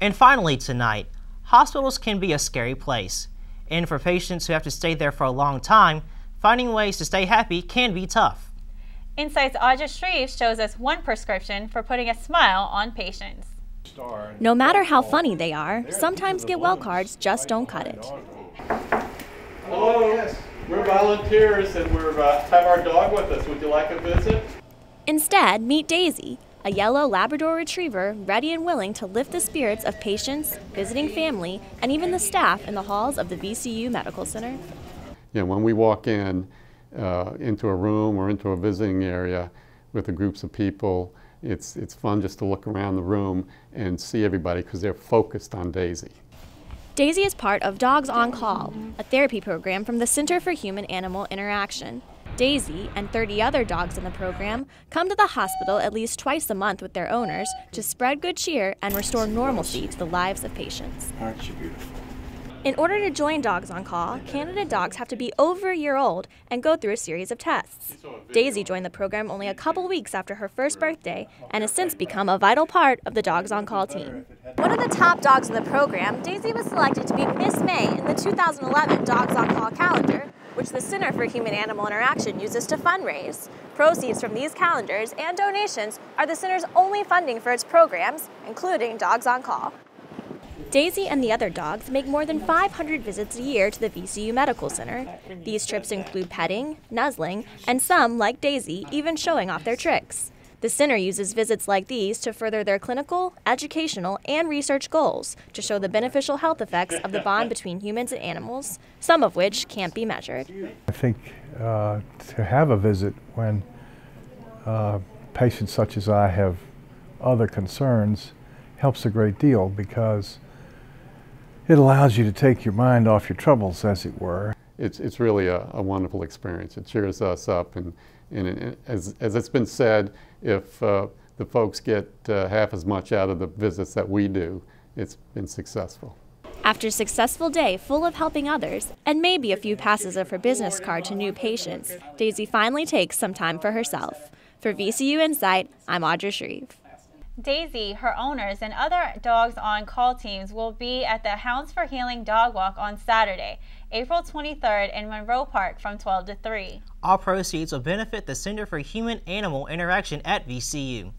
And finally tonight, hospitals can be a scary place. And for patients who have to stay there for a long time, finding ways to stay happy can be tough. Insight's Audra Shreve shows us one prescription for putting a smile on patients. No matter how funny they are, sometimes get well cards just don't cut it. Hello, yes. we're volunteers and we uh, have our dog with us. Would you like a visit? Instead, meet Daisy, a yellow Labrador retriever ready and willing to lift the spirits of patients, visiting family, and even the staff in the halls of the VCU Medical Center. Yeah, when we walk in, uh, into a room or into a visiting area with the groups of people, it's, it's fun just to look around the room and see everybody because they're focused on Daisy. Daisy is part of Dogs on Call, a therapy program from the Center for Human Animal Interaction. Daisy and 30 other dogs in the program come to the hospital at least twice a month with their owners to spread good cheer and restore normalcy to the lives of patients. Aren't you beautiful? In order to join Dogs on Call, candidate dogs have to be over a year old and go through a series of tests. Daisy joined the program only a couple weeks after her first birthday and has since become a vital part of the Dogs on Call team. One of the top dogs in the program, Daisy was selected to be Miss May in the 2011 Dogs on Call calendar which the Center for Human Animal Interaction uses to fundraise. Proceeds from these calendars and donations are the center's only funding for its programs, including Dogs on Call. Daisy and the other dogs make more than 500 visits a year to the VCU Medical Center. These trips include petting, nuzzling, and some, like Daisy, even showing off their tricks. The center uses visits like these to further their clinical, educational, and research goals to show the beneficial health effects of the bond between humans and animals, some of which can't be measured. I think uh, to have a visit when uh, patients such as I have other concerns helps a great deal because it allows you to take your mind off your troubles, as it were. It's, it's really a, a wonderful experience. It cheers us up and and as, as it's been said, if uh, the folks get uh, half as much out of the visits that we do, it's been successful. After a successful day full of helping others, and maybe a few passes of her business card to new patients, Daisy finally takes some time for herself. For VCU Insight, I'm Audra Shreve. Daisy, her owners, and other dogs on call teams will be at the Hounds for Healing Dog Walk on Saturday, April 23rd in Monroe Park from 12 to 3. All proceeds will benefit the Center for Human Animal Interaction at VCU.